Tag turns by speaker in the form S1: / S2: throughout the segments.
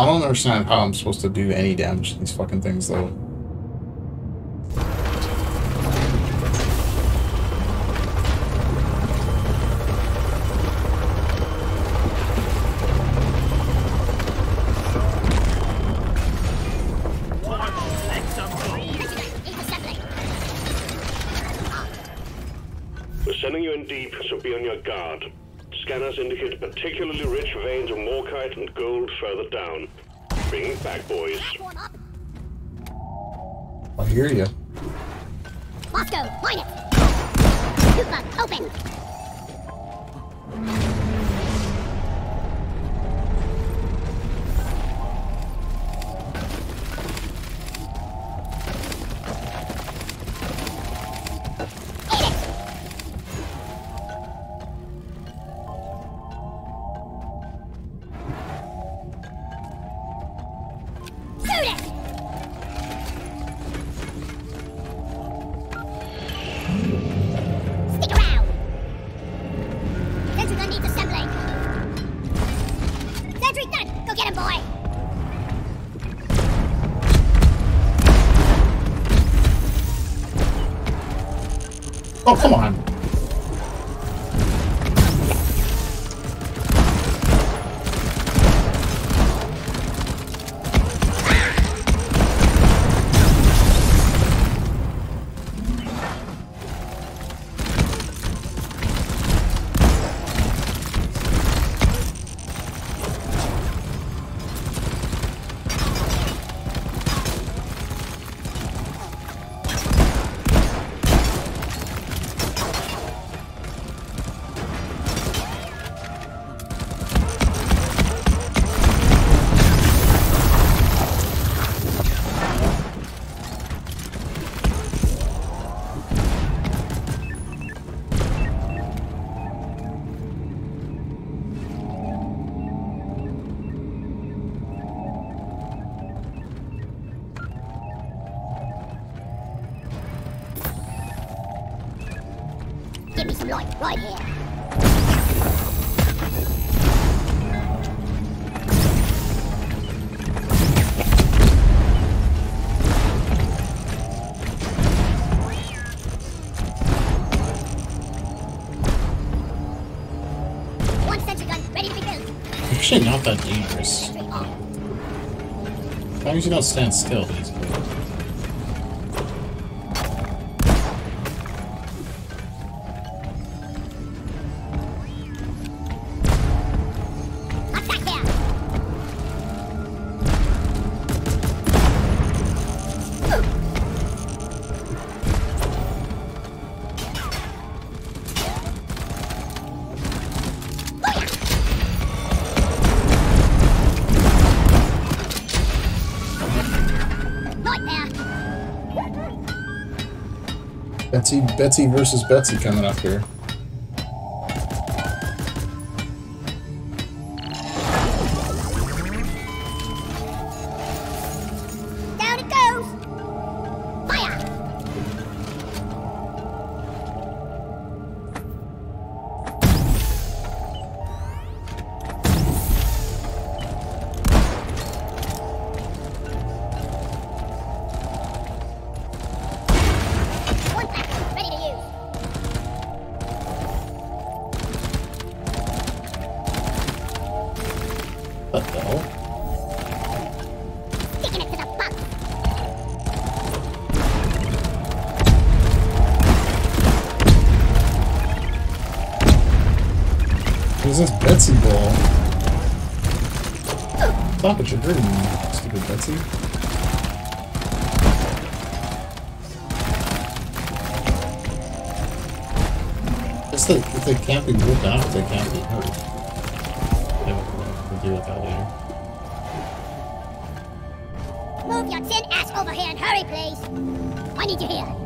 S1: I don't understand how I'm supposed to do any damage to these fucking things, though.
S2: Indicate particularly rich veins of morkite and gold further down. Bring it back, boys.
S1: I hear you.
S3: Bosco, mine it! Super, open!
S1: Oh, come on.
S3: Right here.
S1: Actually, not that dangerous. As long as you don't stand still, basically. BET-C, BET-C versus BET-C coming up here. Stop it, you're me, stupid BET-C. It's the, if they can't be moved out, they can't be hurt. Yeah, we'll deal with that later.
S3: Move your tin ass over here and hurry, please. I need you here.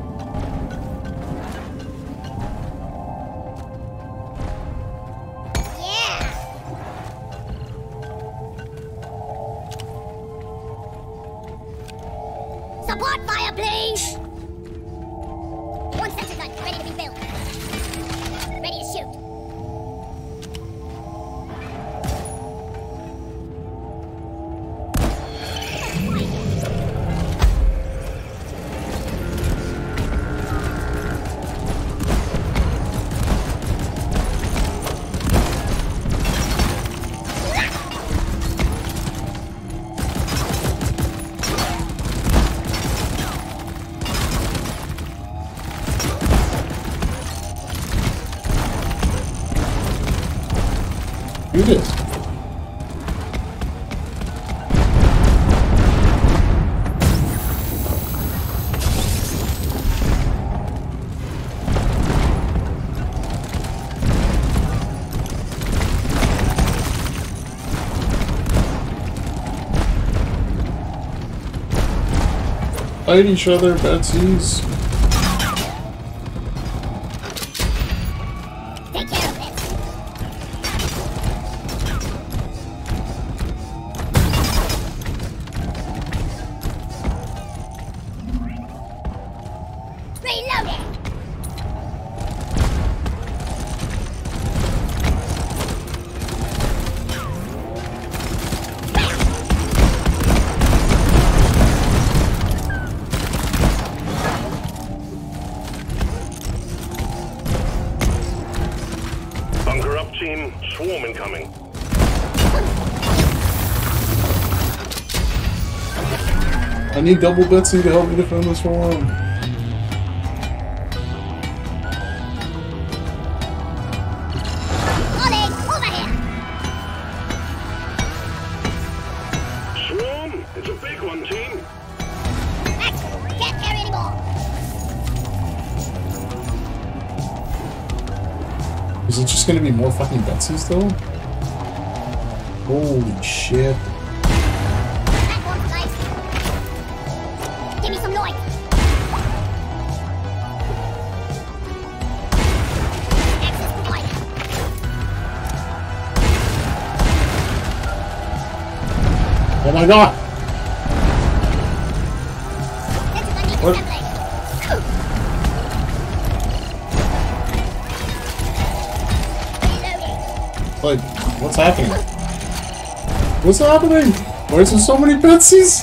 S3: Shoot
S1: it. Fight each other, BET-C's.
S3: Take care of this.
S1: I need double BET-C to help me defend this one.
S3: Ollie, over here.
S2: Swarm! It's a big one, team.
S3: Max, can't carry anymore.
S1: Is it just gonna be more fucking BET-C's though? Holy shit. My god!
S3: This is unequal
S1: What? Like, what's happening? What's happening? Why is there so many BET-C's?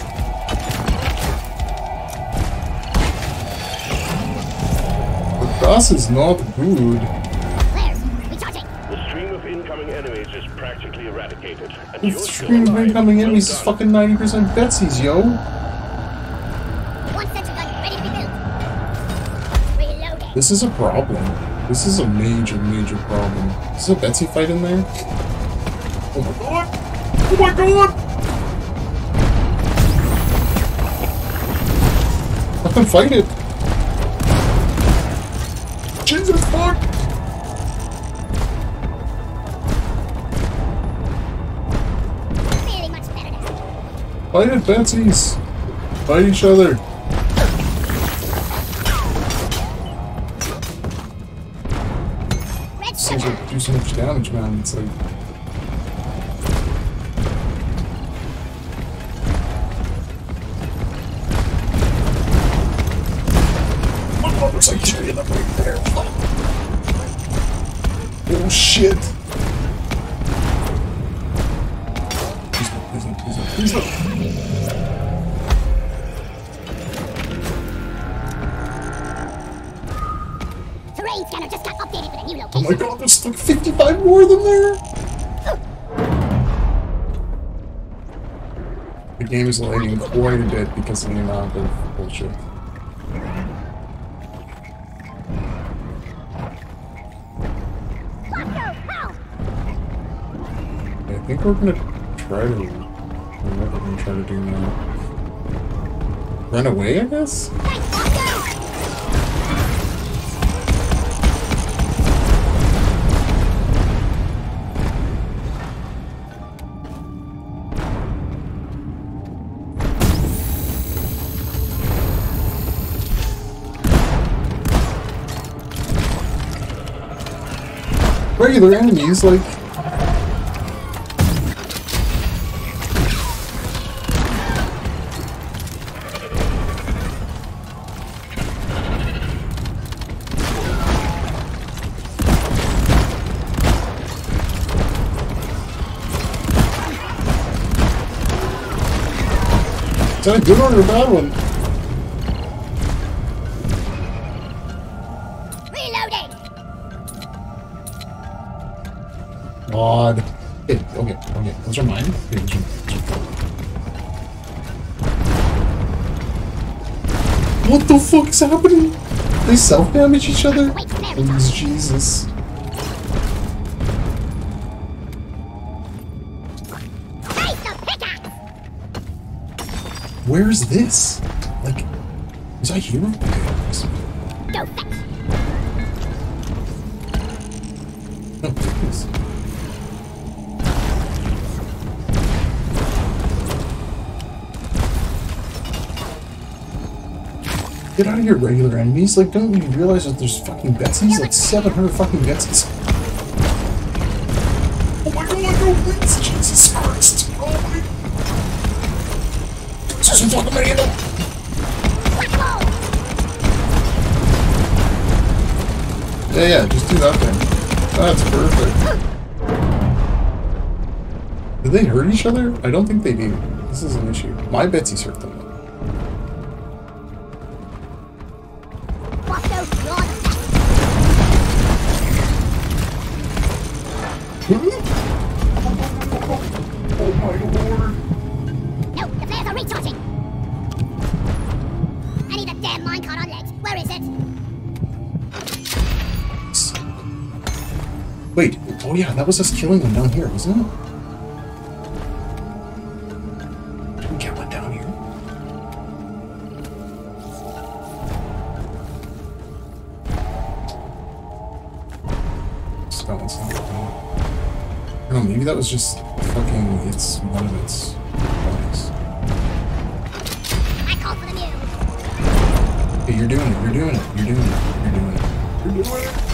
S1: The grass is not good.
S2: The you're still
S1: stream of
S2: alive.
S1: incoming
S2: Well
S1: enemies is fucking 90% BET-C's, yo.
S3: One sensor gun ready to be built. Reloading.
S1: This is a problem. This is a major, major problem. Is there a BET-C fight in there? Oh my god! Oh my god! Let them fight it! Jesus fuck! Fight it, BET-C's! Fight each other! Seems like do so much damage, man. It's like. Looks like in the right there. Oh shit!
S3: Terrain scanner just got updated with a new
S1: Oh my god, there's like 55 more of them there! The game is lagging quite a bit because of the amount of bullshit.
S3: Let's go. How?
S1: I think we're gonna try to. What we're gonna try to do now? Run away, I guess? Regular enemies, like. Is that a good one or a bad one?
S3: Reloading.
S1: Odd. Okay, okay, okay. Those are mine. Those are, What the fuck is happening? They self-damage each other?
S3: Wait, there.
S1: Please, Jesus. Where's this? Like, was I here? Okay.
S3: Go fetch.
S1: No, please. Get out of here, regular enemies. Like, don't you realize that there's fucking BET-C's? Like, 700 fucking
S3: BET-C's.
S1: Yeah, yeah, just do that thing. That's perfect. Do they hurt each other? I don't think they do. This is an issue. My BET-C's hurt them. Oh yeah, that was us killing them down here, wasn't it? Did we get one down here? Spelling's not working. I don't know, maybe that was just fucking, it's one of its bugs.
S3: I call for the mule.
S1: Okay, you're doing it, you're doing it, you're doing it, you're doing it. You're doing it!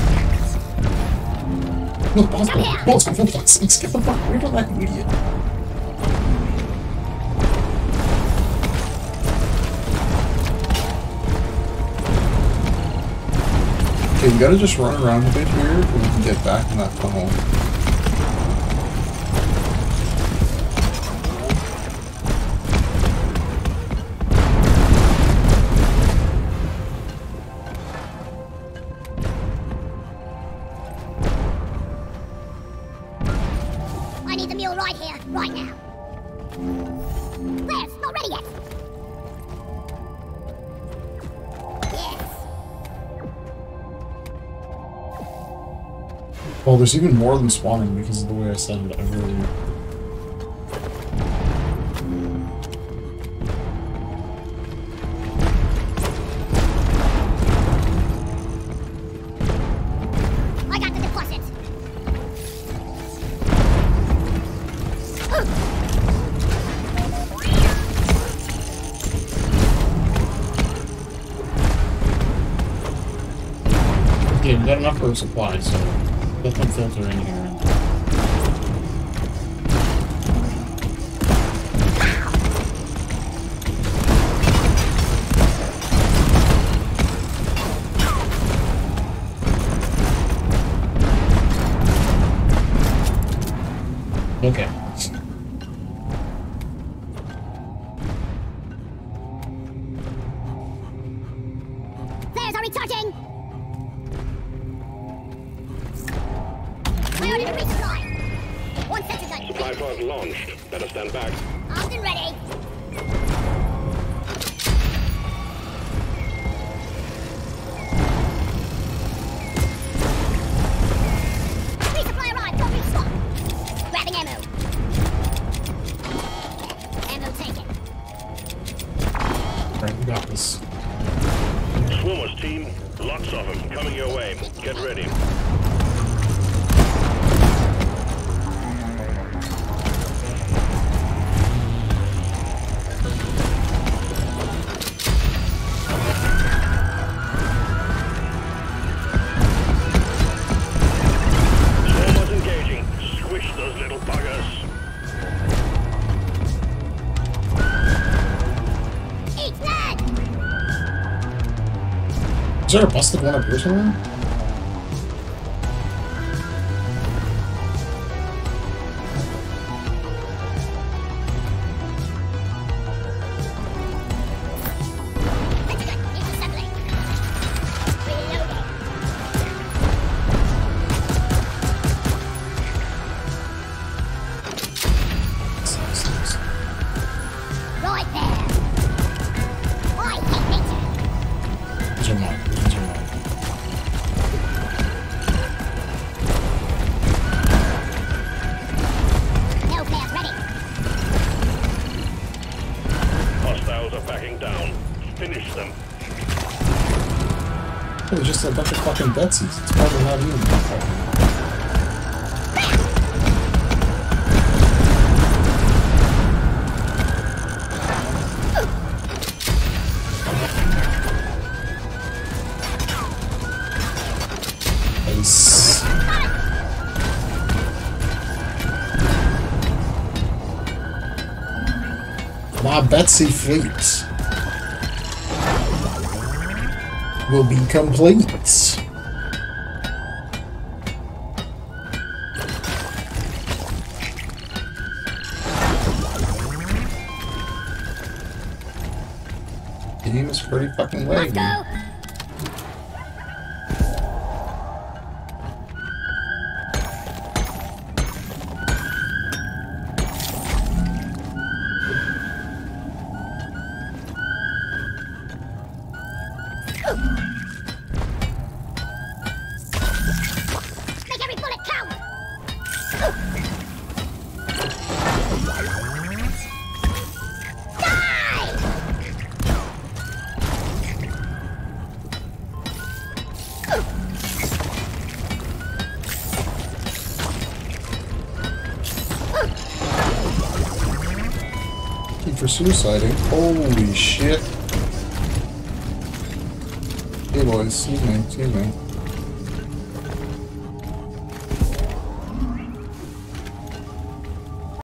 S1: No, balls, balls, for fuck's sakes, get the fuck away from that idiot! Okay, you gotta just run around a bit here, and we can get back in that tunnel. Well, there's even more than spawning because of the way I said it earlier.
S3: I got the deposit.
S1: Okay, we enough for a supply, so let them filter in here.
S3: Armed and ready.
S1: There a busted one up here somewhere?
S3: It's
S1: just a bunch of fucking BET-C's. It's probably not even. My BET-C fleet will be complete. Game is pretty fucking
S3: Let's
S1: suiciding. Holy shit. Hey boys, excuse me, excuse me.